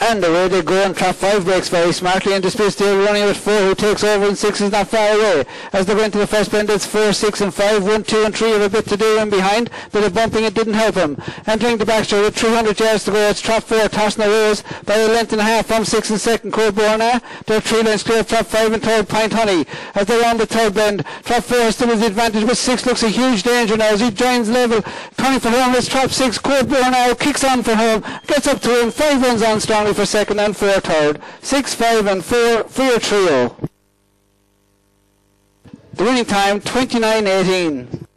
And away they go and trap five breaks very smartly into space. They're running with four who takes over and six is not far away. As they go into the first bend it's four, six and five. One, two and three have a bit to do in behind. Bit of bumping it didn't help him. Entering the backstretch with 300 yards to go it's trap four. Tarsna Rose by a length and a half from six and second. Code Boherna. Uh, they're three lengths clear of trap five and third Point Honey. As they're on the third bend. Trap four still has the advantage but six looks a huge danger now as he joins level. Coming for home is trap six. Code Boherna now uh, kicks on for home. Gets up to him. Five runs on for second and four third. Six, five and four for your trio. The winning time 29-18.